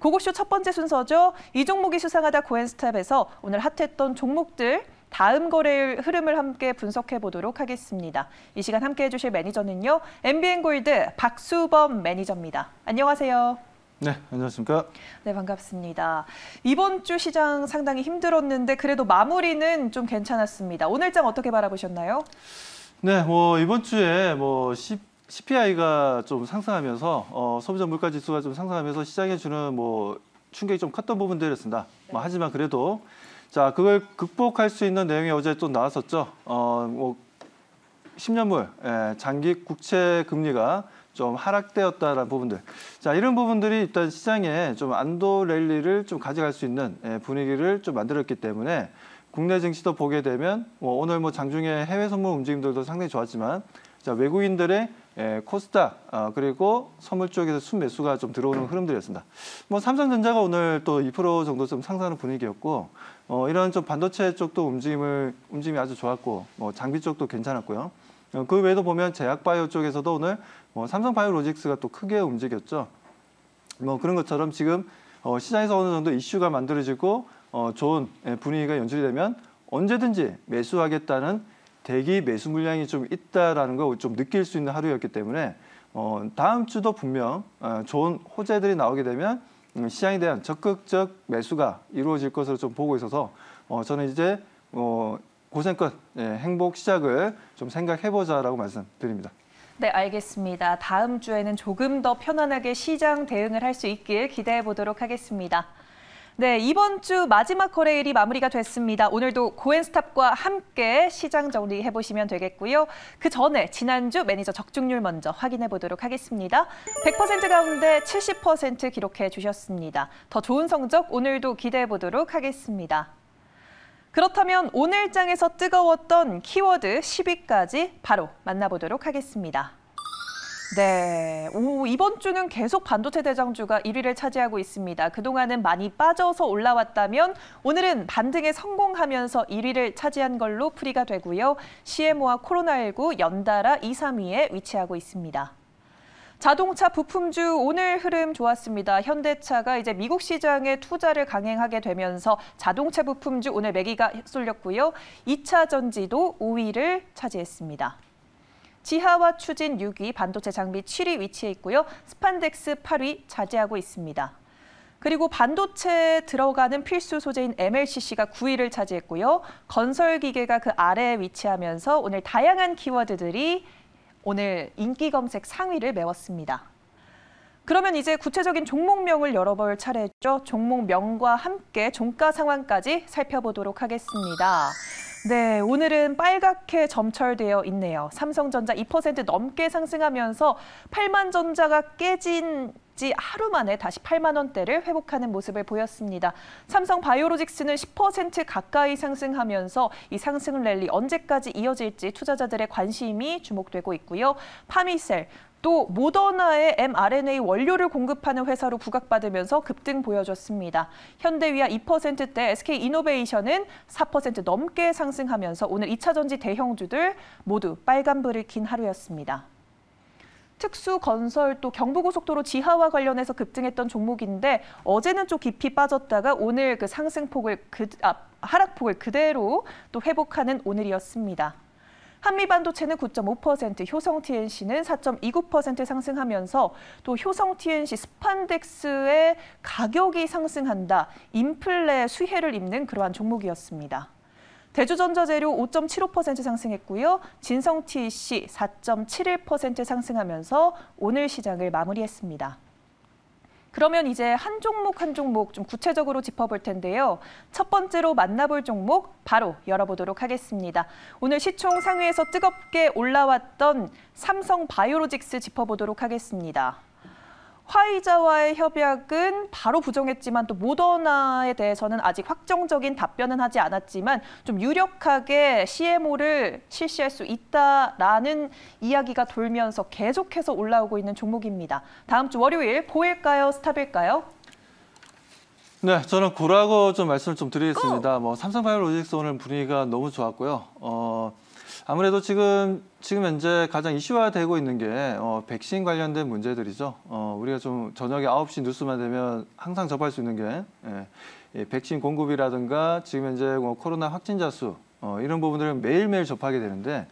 고고쇼 첫 번째 순서죠. 이 종목이 수상하다 고엔스탑에서 오늘 핫했던 종목들 다음 거래일 흐름을 함께 분석해 보도록 하겠습니다. 이 시간 함께 해주실 매니저는요. MBN골드 박수범 매니저입니다. 안녕하세요. 네, 안녕하십니까. 네, 반갑습니다. 이번 주 시장 상당히 힘들었는데 그래도 마무리는 좀 괜찮았습니다. 오늘장 어떻게 바라보셨나요? 네, 뭐 이번 주에 뭐 CPI가 좀 상승하면서 어, 소비자 물가 지수가 좀 상승하면서 시장에 주는 뭐 충격이 좀 컸던 부분들이었습니다. 네. 뭐 하지만 그래도 자 그걸 극복할 수 있는 내용이 어제 또 나왔었죠. 어, 뭐 10년물 예, 장기 국채 금리가 좀 하락되었다라는 부분들. 자, 이런 부분들이 일단 시장에 좀 안도 랠리를 좀 가져갈 수 있는 예, 분위기를 좀 만들었기 때문에 국내 증시도 보게 되면 뭐 오늘 뭐 장중에 해외 선물 움직임들도 상당히 좋았지만 자, 외국인들의 예, 코스닥 어, 그리고 선물 쪽에서 순매수가 좀 들어오는 흐름들이었습니다. 뭐 삼성전자가 오늘 또 2% 정도 좀 상승하는 분위기였고 어, 이런 좀 반도체 쪽도 움직임을 움직임이 아주 좋았고 뭐 장비 쪽도 괜찮았고요. 어, 그 외에도 보면 제약바이오 쪽에서도 오늘 뭐 삼성바이오로직스가 또 크게 움직였죠. 뭐 그런 것처럼 지금 어, 시장에서 어느 정도 이슈가 만들어지고 어, 좋은 예, 분위기가 연출이 되면 언제든지 매수하겠다는 대기 매수 물량이 좀 있다라는 걸 좀 느낄 수 있는 하루였기 때문에 어, 다음 주도 분명 어, 좋은 호재들이 나오게 되면 음, 시장에 대한 적극적 매수가 이루어질 것으로 좀 보고 있어서 어, 저는 이제 어, 고생 끝 예, 행복 시작을 좀 생각해보자라고 말씀드립니다. 네, 알겠습니다. 다음 주에는 조금 더 편안하게 시장 대응을 할 수 있길 기대해 보도록 하겠습니다. 네, 이번 주 마지막 거래일이 마무리가 됐습니다. 오늘도 고엔스탑과 함께 시장 정리해 보시면 되겠고요. 그 전에 지난주 매니저 적중률 먼저 확인해 보도록 하겠습니다. 100% 가운데 70% 기록해 주셨습니다. 더 좋은 성적 오늘도 기대해 보도록 하겠습니다. 그렇다면 오늘 장에서 뜨거웠던 키워드 10위까지 바로 만나보도록 하겠습니다. 네, 오, 이번 주는 계속 반도체 대장주가 1위를 차지하고 있습니다. 그동안은 많이 빠져서 올라왔다면 오늘은 반등에 성공하면서 1위를 차지한 걸로 풀이가 되고요. CMO와 코로나19 연달아 2, 3위에 위치하고 있습니다. 자동차 부품주 오늘 흐름 좋았습니다. 현대차가 이제 미국 시장에 투자를 강행하게 되면서 자동차 부품주 오늘 매기가 쏠렸고요. 2차 전지도 5위를 차지했습니다. 지하와 추진 6위, 반도체 장비 7위 위치해 있고요. 스판덱스 8위 차지하고 있습니다. 그리고 반도체 들어가는 필수 소재인 MLCC가 9위를 차지했고요. 건설기계가 그 아래에 위치하면서 오늘 다양한 키워드들이 오늘 인기 검색 상위를 메웠습니다. 그러면 이제 구체적인 종목명을 열어볼 차례죠. 종목명과 함께 종가 상황까지 살펴보도록 하겠습니다. 네, 오늘은 빨갛게 점철되어 있네요. 삼성전자 2% 넘게 상승하면서 8만 전자가 깨진 지 하루 만에 다시 8만 원대를 회복하는 모습을 보였습니다. 삼성 바이오로직스는 10% 가까이 상승하면서 이 상승 랠리 언제까지 이어질지 투자자들의 관심이 주목되고 있고요. 파미셀 또 모더나의 mRNA 원료를 공급하는 회사로 부각받으면서 급등 보여줬습니다. 현대위아 2%대 SK이노베이션은 4% 넘게 상승하면서 오늘 2차 전지 대형주들 모두 빨간불을 킨 하루였습니다. 특수건설 또 경부고속도로 지하와 관련해서 급등했던 종목인데 어제는 좀 깊이 빠졌다가 오늘 그 상승폭을 그, 아, 하락폭을 그대로 또 회복하는 오늘이었습니다. 한미 반도체는 9.5%, 효성 TNC는 4.29% 상승하면서 또 효성 TNC 스판덱스의 가격이 상승한다, 인플레 수혜를 입는 그러한 종목이었습니다. 대주전자재료 5.75% 상승했고요. 진성 TC 4.71% 상승하면서 오늘 시장을 마무리했습니다. 그러면 이제 한 종목 한 종목 좀 구체적으로 짚어볼 텐데요. 첫 번째로 만나볼 종목 바로 열어보도록 하겠습니다. 오늘 시총 상위에서 뜨겁게 올라왔던 삼성 바이오로직스 짚어보도록 하겠습니다. 화이자와의 협약은 바로 부정했지만 또 모더나에 대해서는 아직 확정적인 답변은 하지 않았지만 좀 유력하게 CMO를 실시할 수 있다라는 이야기가 돌면서 계속해서 올라오고 있는 종목입니다. 다음 주 월요일 고일까요? 스탑일까요? 네, 저는 구라고 좀 말씀을 좀 드리겠습니다. 뭐 삼성바이오로직스 오늘 분위기가 너무 좋았고요. 어, 아무래도 지금 지금 현재 가장 이슈화되고 있는 게 어, 백신 관련된 문제들이죠. 어, 우리가 좀 저녁에 9시 뉴스만 되면 항상 접할 수 있는 게 예, 이 백신 공급이라든가 지금 현재 뭐 코로나 확진자 수 어, 이런 부분들을 매일매일 접하게 되는데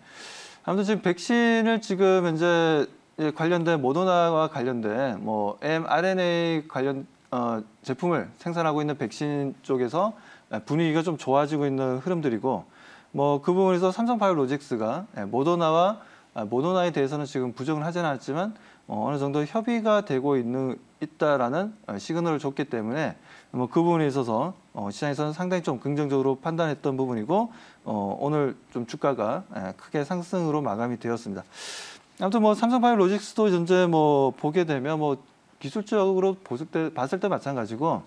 아무튼 지금 백신을 지금 현재 예, 관련된 모더나와 관련된 뭐 mRNA 관련 어, 제품을 생산하고 있는 백신 쪽에서 분위기가 좀 좋아지고 있는 흐름들이고 뭐 그 부분에서 삼성바이오로직스가 예, 모더나와 아, 모더나에 대해서는 지금 부정을 하지는 않았지만 어, 어느 정도 협의가 되고 있는 있다라는 어, 시그널을 줬기 때문에 뭐 그 부분에 있어서 어, 시장에서는 상당히 좀 긍정적으로 판단했던 부분이고 어, 오늘 좀 주가가 예, 크게 상승으로 마감이 되었습니다. 아무튼 뭐 삼성바이오로직스도 현재 뭐 보게 되면 뭐 기술적으로 보실 때 봤을 때 마찬가지고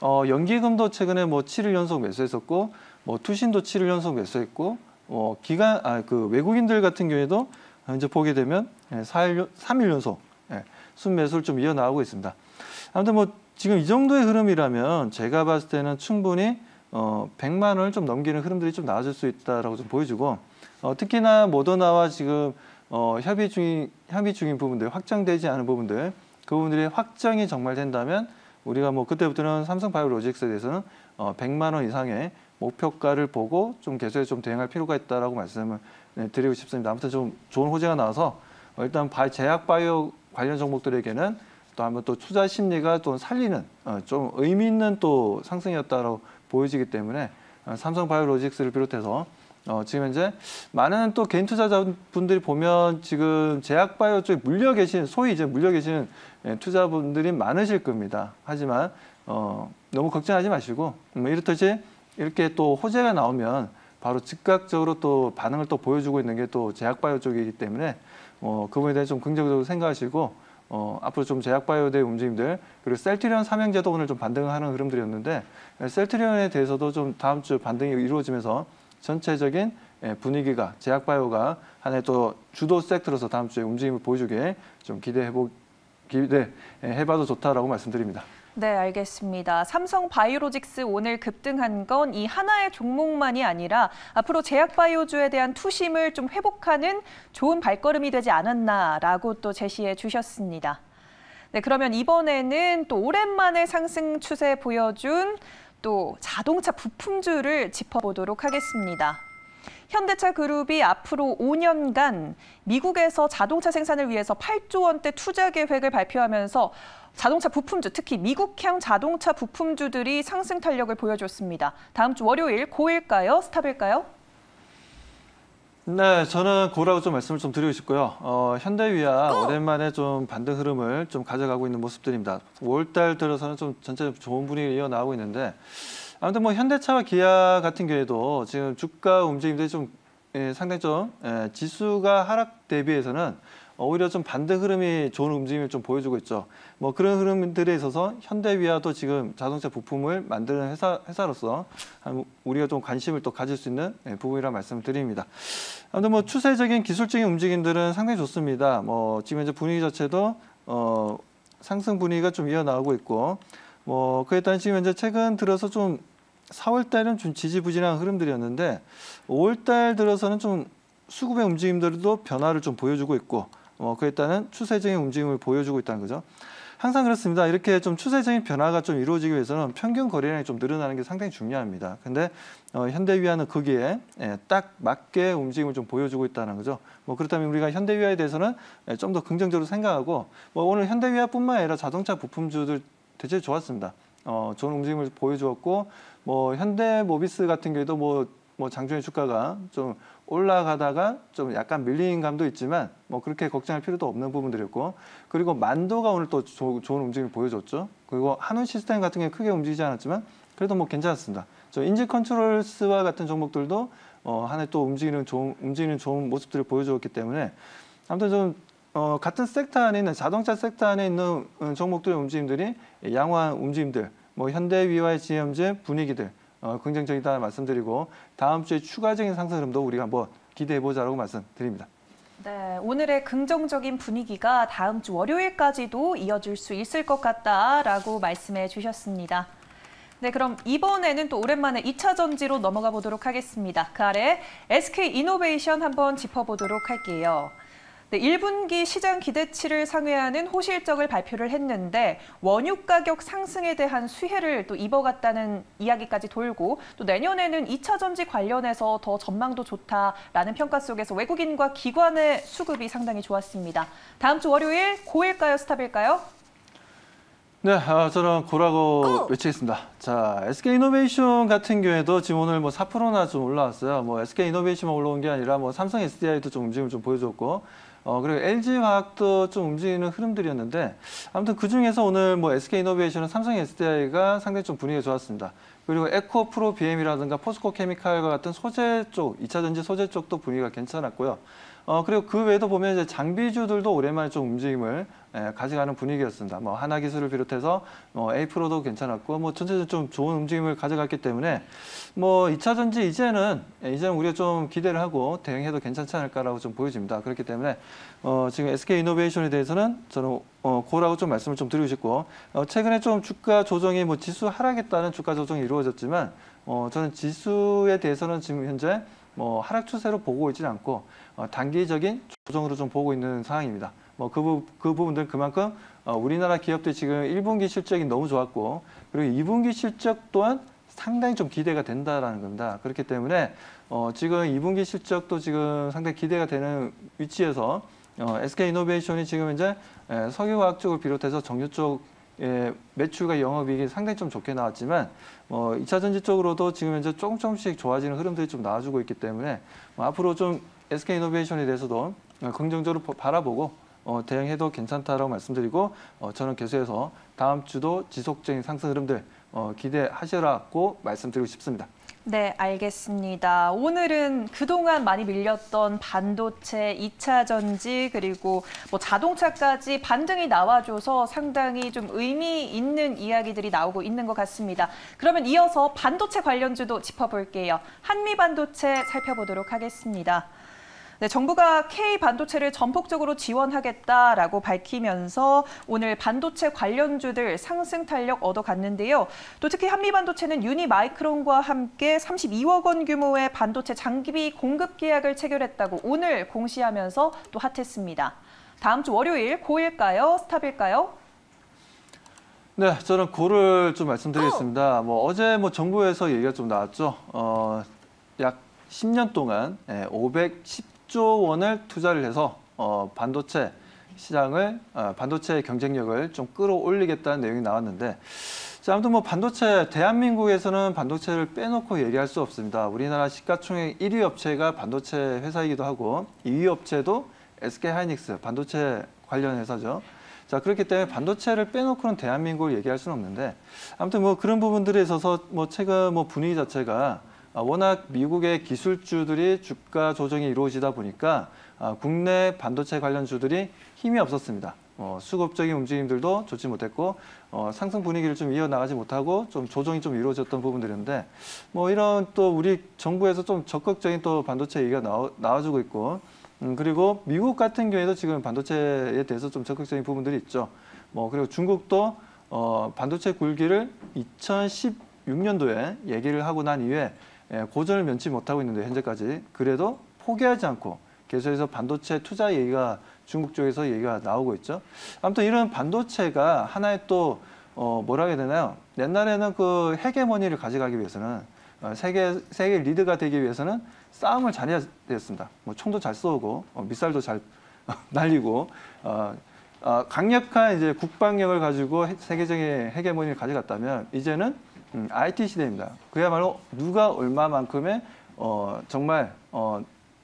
어, 연기금도 최근에 뭐 7일 연속 매수했었고 뭐 투신도 7일 연속 매수했고 어, 기간 아 그 외국인들 같은 경우에도 현재 보게 되면 예, 4일 3일 연속 예, 순매수를 좀 이어나가고 있습니다. 아무튼 뭐 지금 이 정도의 흐름이라면 제가 봤을 때는 충분히 어, 100만 원을 좀 넘기는 흐름들이 좀 나아질 수 있다라고 좀 보여주고 어, 특히나 모더나와 지금 어, 협의 중인 협의 중인 부분들 확정되지 않은 부분들 그 부분들이 확정이 정말 된다면 우리가 뭐 그때부터는 삼성 바이오로직스에 대해서는 어, 100만 원 이상의 목표가를 보고 좀 계속해서 좀 대응할 필요가 있다라고 말씀을 네, 드리고 싶습니다. 아무튼 좀 좋은 호재가 나와서 어, 일단 바, 제약 바이오 관련 종목들에게는 또 한번 또 투자 심리가 또 살리는 어, 좀 의미 있는 또 상승이었다고 보여지기 때문에 어, 삼성 바이오로직스를 비롯해서 어, 지금 현재 많은 또 개인 투자자분들이 보면 지금 제약바이오 쪽에 물려 계신 소위 이제 물려 계신 예, 투자분들이 많으실 겁니다. 하지만 어, 너무 걱정하지 마시고 뭐 이렇듯이 이렇게 또 호재가 나오면 바로 즉각적으로 또 반응을 또 보여주고 있는 게 또 제약바이오 쪽이기 때문에 어, 그 부분에 대해 좀 긍정적으로 생각하시고 어, 앞으로 좀 제약바이오대 움직임들 그리고 셀트리온 삼형제도 오늘 좀 반등하는 흐름들이었는데 셀트리온에 대해서도 좀 다음 주 반등이 이루어지면서 전체적인 예, 분위기가 제약바이오가 하나의 또 주도 섹터로서 다음 주에 움직임을 보여주게 좀 기대해보 기대 예, 해봐도 좋다라고 말씀드립니다. 네, 알겠습니다. 삼성 바이오로직스 오늘 급등한 건 이 하나의 종목만이 아니라 앞으로 제약바이오주에 대한 투심을 좀 회복하는 좋은 발걸음이 되지 않았나라고 또 제시해 주셨습니다. 네, 그러면 이번에는 또 오랜만에 상승 추세 보여준 또 자동차 부품주를 짚어보도록 하겠습니다. 현대차 그룹이 앞으로 5년간 미국에서 자동차 생산을 위해서 8조 원대 투자 계획을 발표하면서 자동차 부품주, 특히 미국향 자동차 부품주들이 상승 탄력을 보여줬습니다. 다음 주 월요일 고일까요? 스탑일까요? 네, 저는 고라고 좀 말씀을 좀 드리고 싶고요. 어, 현대위아 오랜만에 좀 반등 흐름을 좀 가져가고 있는 모습들입니다. 5월달 들어서는 좀 전체적으로 좋은 분위기 이어나오고 있는데 아무튼 뭐 현대차와 기아 같은 경우에도 지금 주가 움직임들이 좀 예, 상당히 좀 예, 지수가 하락 대비해서는 오히려 좀 반대 흐름이 좋은 움직임을 좀 보여주고 있죠. 뭐 그런 흐름들에 있어서 현대위아도 지금 자동차 부품을 만드는 회사, 회사로서 우리가 좀 관심을 또 가질 수 있는 예, 부분이라 말씀을 드립니다. 아무튼 뭐 추세적인 기술적인 움직임들은 상당히 좋습니다. 뭐 지금 현재 분위기 자체도 어, 상승 분위기가 좀 이어나오고 있고 뭐 그에 따른 지금 현재 최근 들어서 좀 4월 달은 좀 지지부진한 흐름들이었는데 5월 달 들어서는 좀 수급의 움직임들도 변화를 좀 보여주고 있고 어, 그에 따른 추세적인 움직임을 보여주고 있다는 거죠. 항상 그렇습니다. 이렇게 좀 추세적인 변화가 좀 이루어지기 위해서는 평균 거래량이 좀 늘어나는 게 상당히 중요합니다. 근데 어, 현대위아는 거기에 예, 딱 맞게 움직임을 좀 보여주고 있다는 거죠. 뭐 그렇다면 우리가 현대위아에 대해서는 예, 좀더 긍정적으로 생각하고 뭐 오늘 현대위아뿐만 아니라 자동차 부품주들 대체 좋았습니다. 어, 좋은 움직임을 보여주었고 뭐 현대모비스 같은 경우도 뭐, 뭐 장중에 주가가 좀 올라가다가 좀 약간 밀린 감도 있지만 뭐 그렇게 걱정할 필요도 없는 부분들이었고 그리고 만도가 오늘 또 조, 좋은 움직임을 보여줬죠. 그리고 한원 시스템 같은 게 크게 움직이지 않았지만 그래도 뭐 괜찮았습니다. 저 인지 컨트롤스와 같은 종목들도 어, 한 해 또 움직이는 좋은 움직이는 좋은 모습들을 보여주었기 때문에 아무튼 좀 어, 같은 섹터 안에 있는 자동차 섹터 안에 있는 음, 종목들의 움직임들이 양호한 움직임들, 뭐 현대위와의 GM제 분위기들 어, 긍정적이다 말씀드리고 다음 주에 추가적인 상승 흐름도 우리가 한번 기대해 보자라고 말씀드립니다. 네, 오늘의 긍정적인 분위기가 다음 주 월요일까지도 이어질 수 있을 것 같다라고 말씀해 주셨습니다. 네, 그럼 이번에는 또 오랜만에 2차 전지로 넘어가 보도록 하겠습니다. 그 아래 SK 이노베이션 한번 짚어보도록 할게요. 네, 1분기 시장 기대치를 상회하는 호실적을 발표를 했는데 원유 가격 상승에 대한 수혜를 또 입어갔다는 이야기까지 돌고 또 내년에는 2차 전지 관련해서 더 전망도 좋다라는 평가 속에서 외국인과 기관의 수급이 상당히 좋았습니다. 다음 주 월요일 고일까요, 스탑일까요? 네, 아, 저는 고라고 외치겠습니다. 자, SK 이노베이션 같은 경우에도 지금 오늘 뭐 4%나 좀 올라왔어요. 뭐 SK 이노베이션만 올라온 게 아니라 뭐 삼성 SDI도 좀 움직임을 좀 보여줬고, 어, 그리고 LG 화학도 좀 움직이는 흐름들이었는데, 아무튼 그 중에서 오늘 뭐 SK 이노베이션은 삼성 SDI가 상당히 좀 분위기가 좋았습니다. 그리고 에코 프로 BM이라든가 포스코 케미칼과 같은 소재 쪽, 2차 전지 소재 쪽도 분위기가 괜찮았고요. 어, 그리고 그 외에도 보면 이제 장비주들도 오랜만에 좀 움직임을 예, 가져가는 분위기였습니다. 뭐 하나 기술을 비롯해서 뭐 에이프로도 괜찮았고 뭐 전체적으로 좀 좋은 움직임을 가져갔기 때문에 뭐 2차 전지 이제는 예, 이제는 우리가 좀 기대를 하고 대응해도 괜찮지 않을까라고 좀 보여집니다. 그렇기 때문에 어, 지금 SK 이노베이션에 대해서는 저는 어, 고라고 좀 말씀을 좀 드리고 싶고 어, 최근에 좀 주가 조정이 뭐 지수 따른 주가 조정이 이루어졌지만 어, 저는 지수에 대해서는 지금 현재 뭐 하락 추세로 보고 있지는 않고 어, 단기적인 조정으로 좀 보고 있는 상황입니다. 뭐그 그 부분들 그만큼 어, 우리나라 기업들이 지금 1분기 실적이 너무 좋았고 그리고 2분기 실적 또한 상당히 좀 기대가 된다라는 겁니다. 그렇기 때문에 어, 지금 2분기 실적도 지금 상당히 기대가 되는 위치에서 어, SK 이노베이션이 지금 이제 에, 석유화학 쪽을 비롯해서 정유 쪽 예, 매출과 영업이익이 상당히 좀 좋게 나왔지만 뭐 2차 전지 쪽으로도 지금 현재 조금 조금씩 좋아지는 흐름들이 좀 나와주고 있기 때문에 뭐 앞으로 좀 SK 이노베이션에 대해서도 긍정적으로 바라보고 어, 대응해도 괜찮다라고 말씀드리고 어, 저는 계속해서 다음 주도 지속적인 상승 흐름들 어, 기대하시라고 말씀드리고 싶습니다. 네, 알겠습니다. 오늘은 그동안 많이 밀렸던 반도체, 2차 전지, 그리고 뭐 자동차까지 반등이 나와줘서 상당히 좀 의미 있는 이야기들이 나오고 있는 것 같습니다. 그러면 이어서 반도체 관련주도 짚어볼게요. 한미 반도체 살펴보도록 하겠습니다. 네, 정부가 K 반도체를 전폭적으로 지원하겠다라고 밝히면서 오늘 반도체 관련주들 상승 탄력 얻어갔는데요. 또 특히 한미 반도체는 유니마이크론과 함께 32억 원 규모의 반도체 장기비 공급 계약을 체결했다고 오늘 공시하면서 또 핫했습니다. 다음 주 월요일 고일까요? 스탑일까요? 네, 저는 고를 좀 말씀드리겠습니다. 뭐 어제 뭐 정부에서 얘기가 좀 나왔죠. 어, 약 10년 동안 510 10조 원을 투자를 해서 어, 반도체 시장을 어, 반도체 경쟁력을 좀 끌어올리겠다는 내용이 나왔는데 자, 아무튼 뭐 반도체 대한민국에서는 반도체를 빼놓고 얘기할 수 없습니다. 우리나라 시가총액 1위 업체가 반도체 회사이기도 하고 2위 업체도 SK 하이닉스 반도체 관련 회사죠. 자 그렇기 때문에 반도체를 빼놓고는 대한민국을 얘기할 수는 없는데 아무튼 뭐 그런 부분들에 있어서 뭐 최근 뭐 분위기 자체가 아, 워낙 미국의 기술주들이 주가 조정이 이루어지다 보니까 아, 국내 반도체 관련주들이 힘이 없었습니다. 어, 수급적인 움직임들도 좋지 못했고 어, 상승 분위기를 좀 이어나가지 못하고 좀 조정이 좀 이루어졌던 부분들인데 뭐 이런 또 우리 정부에서 좀 적극적인 또 반도체 얘기가 나와, 나와주고 있고 음, 그리고 미국 같은 경우에도 지금 반도체에 대해서 좀 적극적인 부분들이 있죠. 뭐 그리고 중국도 어, 반도체 굴기를 2016년도에 얘기를 하고 난 이후에 예, 고전을 면치 못하고 있는데 현재까지 그래도 포기하지 않고 계속해서 반도체 투자 얘기가 중국 쪽에서 얘기가 나오고 있죠. 아무튼 이런 반도체가 하나의 또 어, 뭐라 해야 되나요? 옛날에는 그 헤게모니를 가져가기 위해서는 어, 세계 세계 리드가 되기 위해서는 싸움을 잘해야 됐습니다. 뭐 총도 잘 쏘고 어, 미사일도 잘 날리고 어, 어, 강력한 이제 국방력을 가지고 세계적인 헤게모니를 가져갔다면 이제는 음, IT 시대입니다. 그야말로 누가 얼마만큼의 어, 정말 어,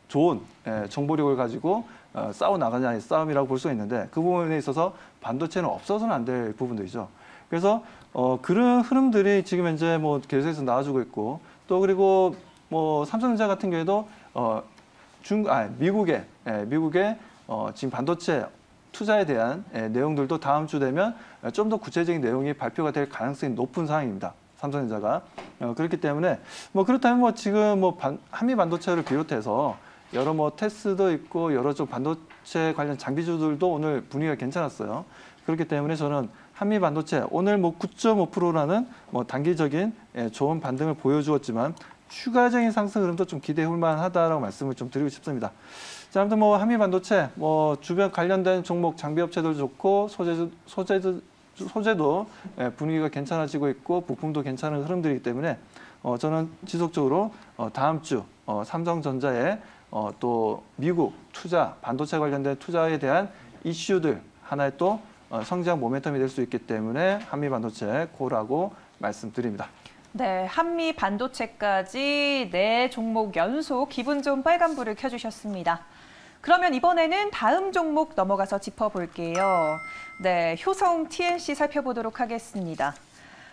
좋은 예, 정보력을 가지고 어, 싸워 나가냐의 싸움이라고 볼 수 있는데 그 부분에 있어서 반도체는 없어서는 안 될 부분들이죠. 그래서 어, 그런 흐름들이 지금 현재 뭐 계속해서 나와주고 있고 또 그리고 뭐 삼성전자 같은 경우에도 어, 중, 아, 미국의 예, 미국의 어, 지금 반도체 투자에 대한 예, 내용들도 다음 주 되면 좀 더 구체적인 내용이 발표가 될 가능성이 높은 상황입니다. 삼성전자가 어, 그렇기 때문에 뭐 그렇다면 뭐 지금 뭐 반, 한미 반도체를 비롯해서 여러 뭐 테스도 있고 여러 쪽 반도체 관련 장비주들도 오늘 분위기가 괜찮았어요. 그렇기 때문에 저는 한미 반도체 오늘 뭐 9.5%라는 뭐 단기적인 예, 좋은 반등을 보여주었지만 추가적인 상승 흐름도 좀 기대해 볼 만하다라고 말씀을 좀 드리고 싶습니다. 자, 아무튼 뭐 한미 반도체 뭐 주변 관련된 종목 장비 업체들 좋고 소재도 소재도 소재도 예, 분위기가 괜찮아지고 있고 부품도 괜찮은 흐름들이기 때문에 어, 저는 지속적으로 어, 다음 주 어, 삼성전자의 어, 또 미국 투자 반도체 관련된 투자에 대한 이슈들 하나의 또 어, 성장 모멘텀이 될 수 있기 때문에 한미 반도체 고라고 말씀드립니다. 네, 한미 반도체까지 네 종목 연속 기분 좋은 빨간불을 켜주셨습니다. 그러면 이번에는 다음 종목 넘어가서 짚어볼게요. 네, 효성 TNC 살펴보도록 하겠습니다.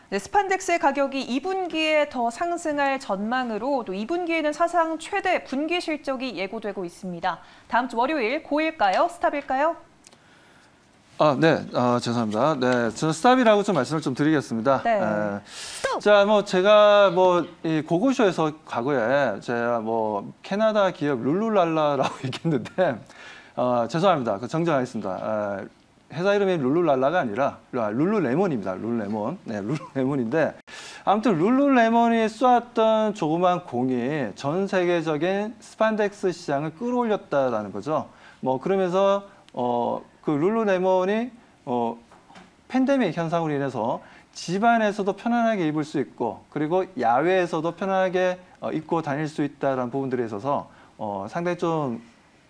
네, 스판덱스의 가격이 2분기에 더 상승할 전망으로 또 2분기에는 사상 최대 분기 실적이 예고되고 있습니다. 다음 주 월요일 고일까요? 스탑일까요? 아, 네, 아, 죄송합니다. 네, 저는 스탑이라고 좀 말씀을 좀 드리겠습니다. 네. 에, 자, 뭐 제가 뭐이 고고쇼에서 과거에 제가 뭐 캐나다 기업 룰루랄라라고 얘기했는데 어, 죄송합니다. 그 정정하겠습니다. 에, 회사 이름이 룰루랄라가 아니라 룰루레몬입니다. 룰루레몬. 네, 룰루레몬인데 아무튼 룰루레몬이 쏘았던 조그만 공이 전 세계적인 스판덱스 시장을 끌어올렸다라는 거죠. 뭐 그러면서 어, 그 룰루레몬이 어, 팬데믹 현상으로 인해서 집안에서도 편안하게 입을 수 있고 그리고 야외에서도 편안하게 어, 입고 다닐 수 있다는 부분들에 있어서 어, 상당히 좀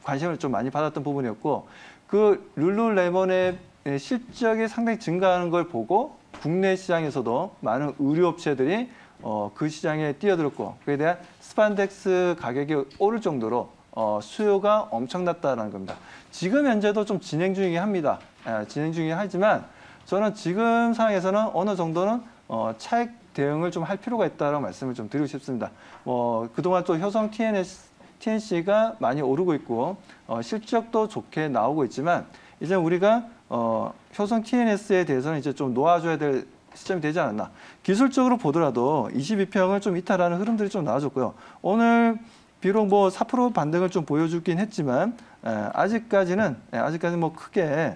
관심을 좀 많이 받았던 부분이었고 그 룰루레몬의 실적이 상당히 증가하는 걸 보고 국내 시장에서도 많은 의류 업체들이 어, 그 시장에 뛰어들었고 그에 대한 스판덱스 가격이 오를 정도로 어, 수요가 엄청났다는 겁니다. 지금 현재도 좀 진행 중이긴 합니다. 예, 진행 중이긴 하지만 저는 지금 상황에서는 어느 정도는 어, 차익 대응을 좀 할 필요가 있다는 말씀을 좀 드리고 싶습니다. 뭐 그동안 또 효성 TNS, TNC가 많이 오르고 있고 어, 실적도 좋게 나오고 있지만 이제 우리가 어, 효성 TNS에 대해서는 이제 좀 놓아줘야 될 시점이 되지 않았나. 기술적으로 보더라도 22평을 좀 이탈하는 흐름들이 좀 나와줬고요. 오늘 비록 뭐 4% 반등을 좀 보여주긴 했지만 에, 아직까지는 에, 아직까지 뭐 크게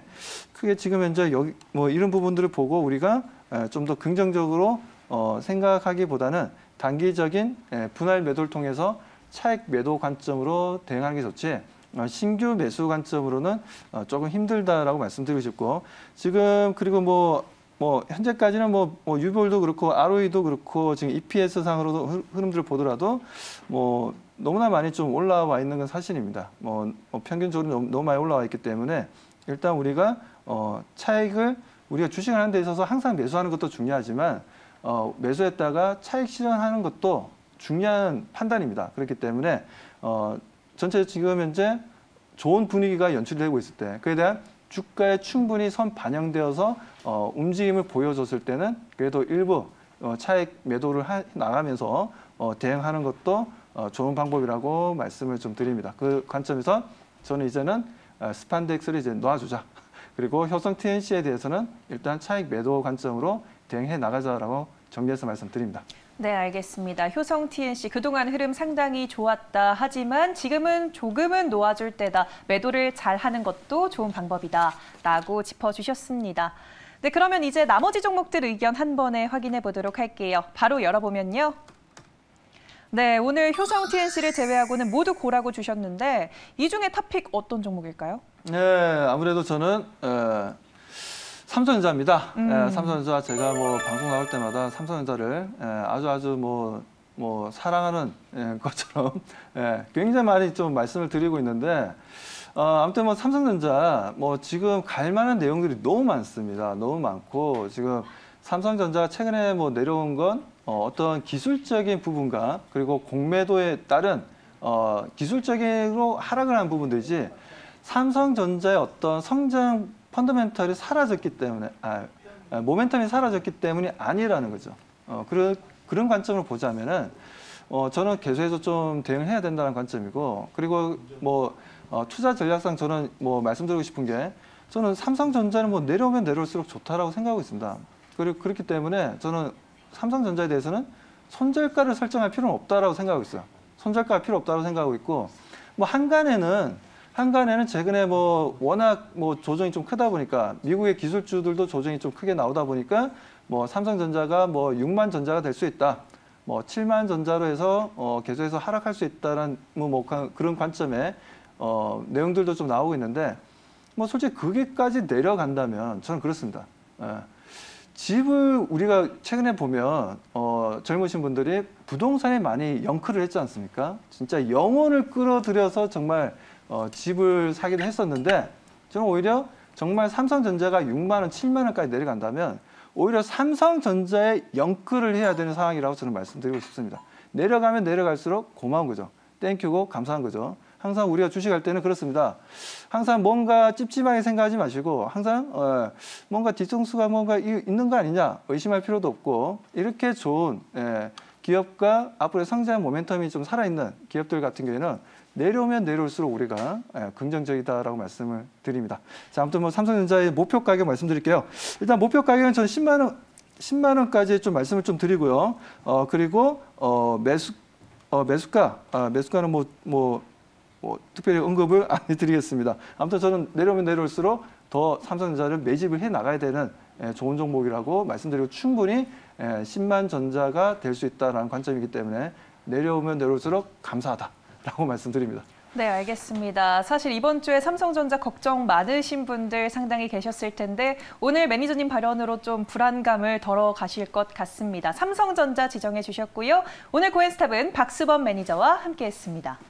크게 지금 현재 여기 뭐 이런 부분들을 보고 우리가 좀 더 긍정적으로 어, 생각하기보다는 단기적인 에, 분할 매도를 통해서 차익 매도 관점으로 대응하는 게 좋지 어, 신규 매수 관점으로는 어, 조금 힘들다라고 말씀드리고 싶고 지금 그리고 뭐 뭐 현재까지는 뭐, 뭐 유볼도 그렇고 ROE도 그렇고 지금 EPS 상으로도 흐- 흐름들을 보더라도 뭐 너무나 많이 좀 올라와 있는 건 사실입니다. 뭐, 뭐 평균적으로 너무, 너무 많이 올라와 있기 때문에 일단 우리가 어, 차익을 우리가 주식을 하는 데 있어서 항상 매수하는 것도 중요하지만 어, 매수했다가 차익 실현하는 것도 중요한 판단입니다. 그렇기 때문에 어, 전체 지금 현재 좋은 분위기가 연출되고 있을 때 그에 대한 주가에 충분히 선 반영되어서 어, 움직임을 보여줬을 때는 그래도 일부 어, 차익 매도를 하, 나가면서 어, 대응하는 것도 어, 좋은 방법이라고 말씀을 좀 드립니다. 그 관점에서 저는 이제는 어, 스판덱스를 이제 놔주자. 그리고 효성 TNC에 대해서는 일단 차익 매도 관점으로 대응해 나가자라고 정리해서 말씀드립니다. 네, 알겠습니다. 효성 TNC 그동안 흐름 상당히 좋았다. 하지만 지금은 조금은 놓아줄 때다. 매도를 잘 하는 것도 좋은 방법이다. 라고 짚어주셨습니다. 네, 그러면 이제 나머지 종목들 의견 한 번에 확인해 보도록 할게요. 바로 열어보면요. 네, 오늘 효성 TNC를 제외하고는 모두 고라고 주셨는데 이 중에 탑픽 어떤 종목일까요? 네, 아무래도 저는 에, 삼성전자입니다. 음. 에, 삼성전자 제가 뭐 방송 나올 때마다 삼성전자를 에, 아주 아주 뭐, 뭐 사랑하는 에, 것처럼 에, 굉장히 많이 좀 말씀을 드리고 있는데 어, 아무튼 뭐 삼성전자 뭐 지금 갈 만한 내용들이 너무 많습니다. 너무 많고 지금 삼성전자가 최근에 뭐 내려온 건 어, 어떤 기술적인 부분과 그리고 공매도에 따른 어, 기술적으로 하락을 한 부분들이지 삼성전자의 어떤 성장 펀더멘털이 사라졌기 때문에 아, 아, 모멘텀이 사라졌기 때문이 아니라는 거죠. 어, 그런 그런 관점으로 보자면은 어, 저는 계속해서 좀 대응해야 된다는 관점이고 그리고 뭐 어, 투자 전략상 저는 뭐 말씀드리고 싶은 게 저는 삼성전자는 뭐 내려오면 내려올수록 좋다라고 생각하고 있습니다. 그리고 그렇기 때문에 저는 삼성전자에 대해서는 손절가를 설정할 필요는 없다라고 생각하고 있어요. 손절가 필요 없다고 생각하고 있고 뭐 한간에는 한간에는 최근에 뭐 워낙 뭐 조정이 좀 크다 보니까 미국의 기술주들도 조정이 좀 크게 나오다 보니까 뭐 삼성전자가 뭐 6만 전자가 될 수 있다. 뭐 7만 전자로 해서 어 계속해서 하락할 수 있다는 뭐, 뭐 그런 관점에 어 내용들도 좀 나오고 있는데 뭐 솔직히 그게까지 내려간다면 저는 그렇습니다. 예. 집을 우리가 최근에 보면 어, 젊으신 분들이 부동산에 많이 영크를 했지 않습니까? 진짜 영혼을 끌어들여서 정말 어, 집을 사기도 했었는데 저는 오히려 정말 삼성전자가 6만 원, 7만 원까지 내려간다면 오히려 삼성전자에 영크를 해야 되는 상황이라고 저는 말씀드리고 싶습니다. 내려가면 내려갈수록 고마운 거죠. 땡큐고 감사한 거죠. 항상 우리가 주식할 때는 그렇습니다. 항상 뭔가 찝찝하게 생각하지 마시고 항상 어, 뭔가 뒤통수가 뭔가 이- 있는 거 아니냐 의심할 필요도 없고 이렇게 좋은 예, 기업과 앞으로의 성장 모멘텀이 좀 살아있는 기업들 같은 경우에는 내려오면 내려올수록 우리가 예, 긍정적이다라고 말씀을 드립니다. 자, 아무튼 뭐 삼성전자의 목표 가격 말씀드릴게요. 일단 목표 가격은 저는 10만 원 10만 원까지 좀 말씀을 좀 드리고요. 어 그리고 어 매수 어 매수가 아, 매수가는 뭐뭐 뭐 특별히 언급을 안 해드리겠습니다. 아무튼 저는 내려오면 내려올수록 더 삼성전자를 매집을 해 나가야 되는 예, 좋은 종목이라고 말씀드리고 충분히 예, 10만 전자가 될 수 있다는 관점이기 때문에 내려오면 내려올수록 감사하다 라고 말씀드립니다. 네, 알겠습니다. 사실 이번 주에 삼성전자 걱정 많으신 분들 상당히 계셨을 텐데 오늘 매니저님 발언으로 좀 불안감을 덜어 가실 것 같습니다. 삼성전자 지정해 주셨고요. 오늘 고엔스탑은 박수범 매니저와 함께했습니다.